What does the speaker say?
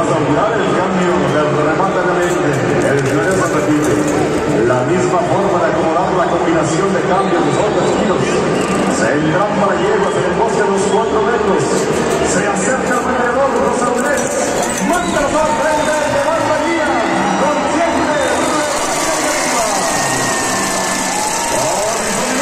vas a el cambio del remate de mente. El juez se repite. La misma forma de acomodar la combinación de cambios de dos estilos. Se entran para llegar.